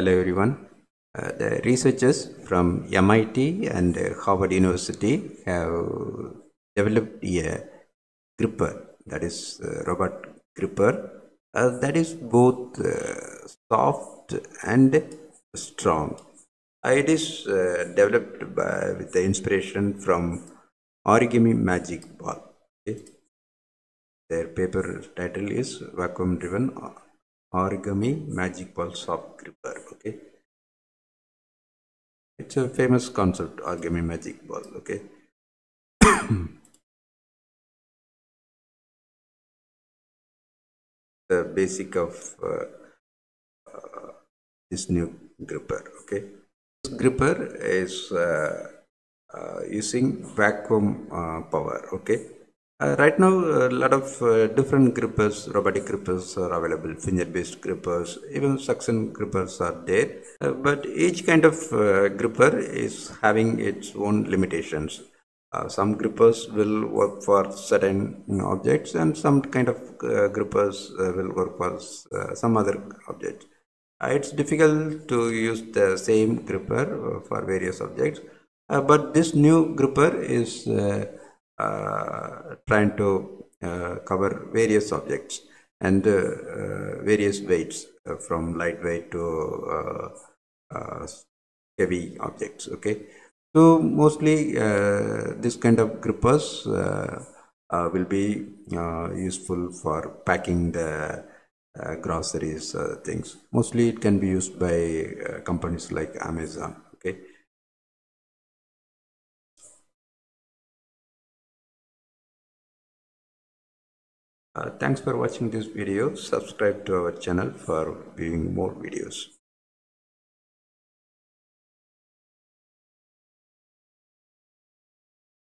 Hello everyone. Uh, the researchers from MIT and Harvard University have developed a gripper that is uh, robot gripper uh, that is both uh, soft and strong. Uh, it is uh, developed by, with the inspiration from Origami Magic Ball. Okay. Their paper title is Vacuum Driven Origami Magic Ball Soft Gripper. It's a famous concept, Origami Magic Ball. Okay. the basic of uh, uh, this new gripper. Okay. This gripper is uh, uh, using vacuum uh, power. Okay. Uh, right now, a lot of uh, different grippers, robotic grippers are available, finger-based grippers, even suction grippers are there. Uh, but each kind of uh, gripper is having its own limitations. Uh, some grippers will work for certain you know, objects, and some kind of grippers will work for some other objects. It's difficult to use the same gripper for various objects, but this new gripper is uh, trying to uh, cover various objects and uh, uh, various weights from lightweight to heavy objects. Okay, so mostly this kind of grippers will be useful for packing the uh, groceries uh, things. Mostly it can be used by uh, companies like Amazon. Okay. Uh, thanks for watching this video. Subscribe to our channel for viewing more videos.